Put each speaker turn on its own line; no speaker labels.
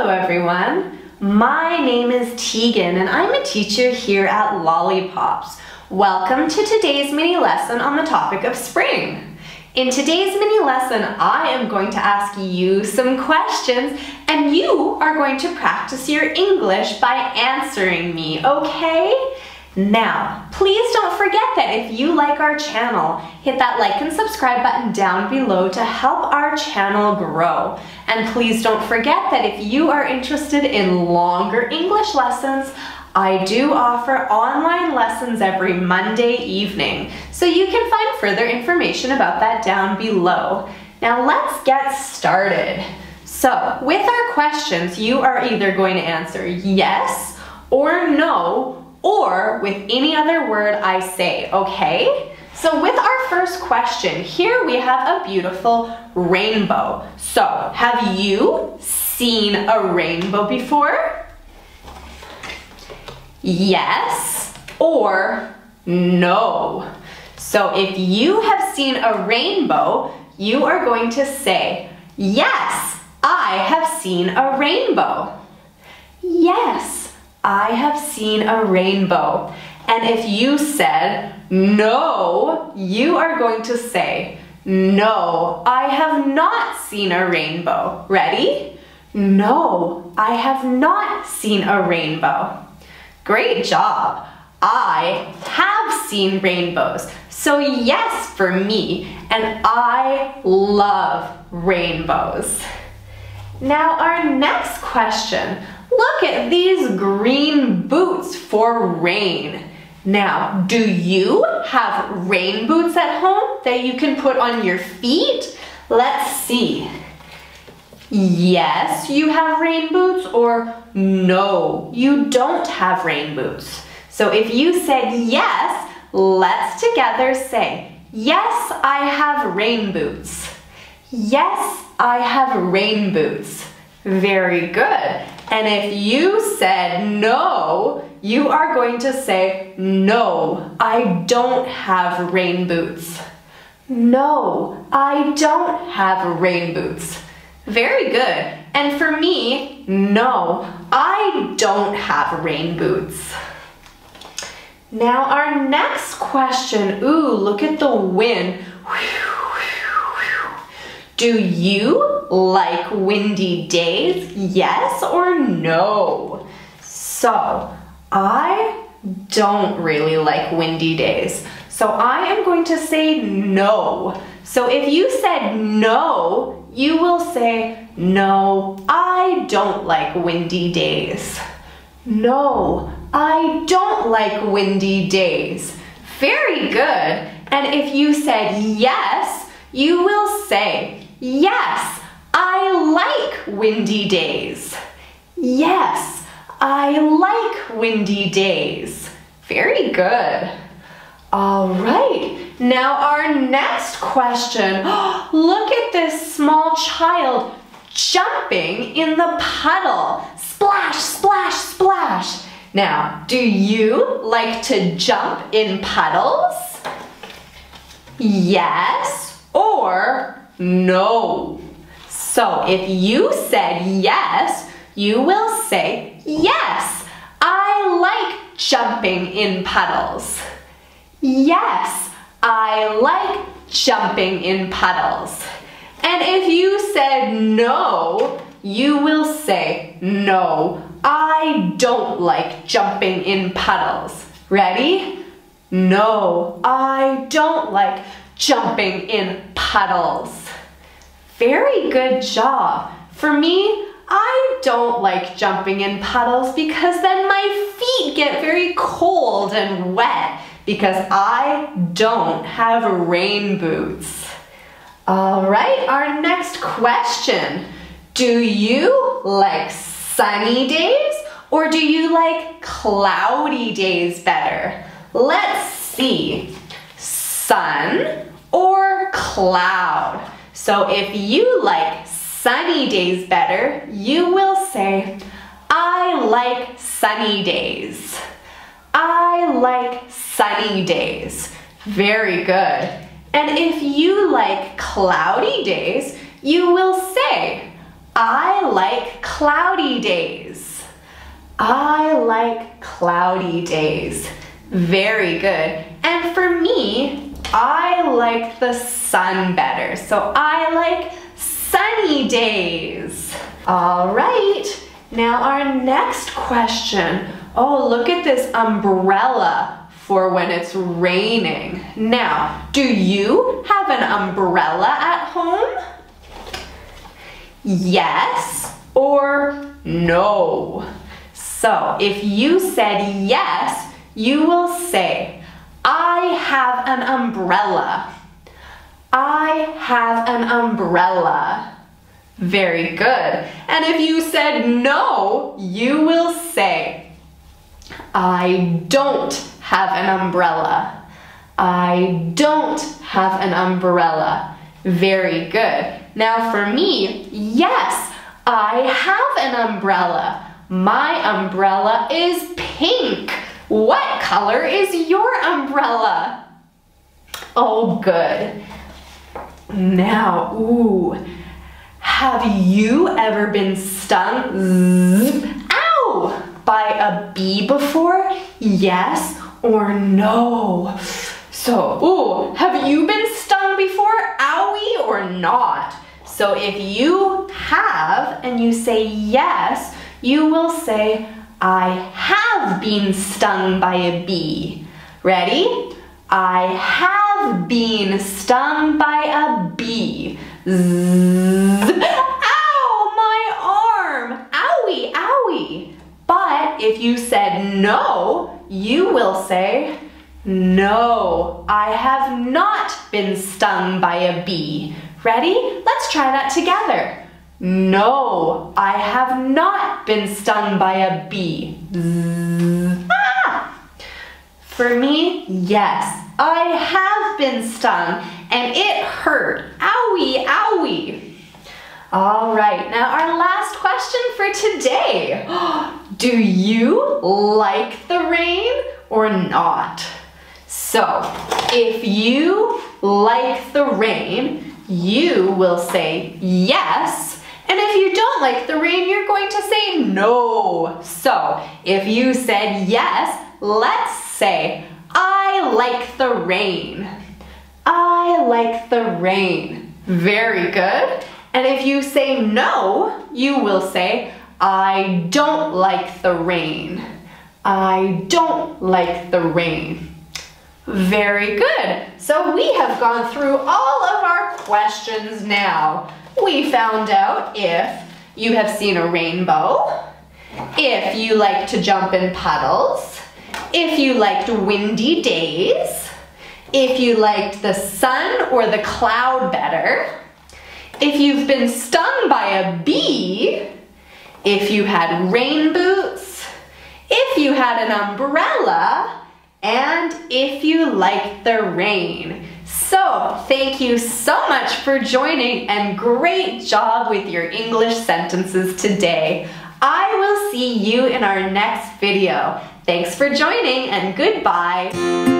Hello everyone, my name is Tiegan and I'm a teacher here at Lollipops. Welcome to today's mini lesson on the topic of spring. In today's mini lesson, I am going to ask you some questions and you are going to practice your English by answering me, okay? Now, please don't forget that if you like our channel, hit that like and subscribe button down below to help our channel grow. And please don't forget that if you are interested in longer English lessons, I do offer online lessons every Monday evening, so you can find further information about that down below. Now let's get started. So, with our questions, you are either going to answer yes or no or with any other word I say, okay? So with our first question, here we have a beautiful rainbow. So have you seen a rainbow before? Yes or no. So if you have seen a rainbow, you are going to say, yes, I have seen a rainbow. I have seen a rainbow. And if you said no, you are going to say, no, I have not seen a rainbow. Ready? No, I have not seen a rainbow. Great job. I have seen rainbows. So yes for me, and I love rainbows. Now our next question. Look at these green boots for rain. Now, do you have rain boots at home that you can put on your feet? Let's see. Yes, you have rain boots or no, you don't have rain boots. So if you said yes, let's together say, yes, I have rain boots. Yes, I have rain boots. Very good. And if you said no, you are going to say, no, I don't have rain boots. No, I don't have rain boots. Very good. And for me, no, I don't have rain boots. Now our next question, ooh, look at the wind. Do you like windy days? Yes or no? So, I don't really like windy days. So I am going to say no. So if you said no, you will say, no, I don't like windy days. No, I don't like windy days. Very good. And if you said yes, you will say, Yes, I like windy days. Yes, I like windy days. Very good. All right, now our next question. Look at this small child jumping in the puddle. Splash, splash, splash. Now, do you like to jump in puddles? Yes or no. So if you said yes, you will say yes. I like jumping in puddles. Yes, I like jumping in puddles. And if you said no, you will say no, I don't like jumping in puddles. Ready? No, I don't like jumping in puddles. Very good job. For me, I don't like jumping in puddles because then my feet get very cold and wet because I don't have rain boots. All right, our next question. Do you like sunny days or do you like cloudy days better? Let's see. Sun or cloud? So if you like sunny days better, you will say, I like sunny days. I like sunny days. Very good. And if you like cloudy days, you will say, I like cloudy days. I like cloudy days. Very good. And for me, I like the sun better. So I like sunny days. All right, now our next question. Oh, look at this umbrella for when it's raining. Now, do you have an umbrella at home? Yes or no? So if you said yes, you will say, I have an umbrella. I have an umbrella. Very good. And if you said no, you will say, I don't have an umbrella. I don't have an umbrella. Very good. Now for me, yes, I have an umbrella. My umbrella is pink. What color is your umbrella? Oh, good. Now, ooh, have you ever been stung, ow, by a bee before? Yes or no? So, ooh, have you been stung before, owie, or not? So if you have and you say yes, you will say, I have been stung by a bee. Ready? I have been stung by a bee. Zzz. Ow, my arm. Owie, owie. But if you said no, you will say, no, I have not been stung by a bee. Ready? Let's try that together. No, I have not been stung by a bee. Ah! For me, yes, I have been stung and it hurt. Owie, owie. All right, now our last question for today. Do you like the rain or not? So, if you like the rain, you will say yes and if you don't like the rain, you're going to say no. So if you said yes, let's say, I like the rain. I like the rain. Very good. And if you say no, you will say, I don't like the rain. I don't like the rain. Very good. So we have gone through all of our questions now we found out if you have seen a rainbow, if you like to jump in puddles, if you liked windy days, if you liked the sun or the cloud better, if you've been stung by a bee, if you had rain boots, if you had an umbrella, and if you liked the rain. So, thank you so much for joining and great job with your English sentences today. I will see you in our next video. Thanks for joining and goodbye.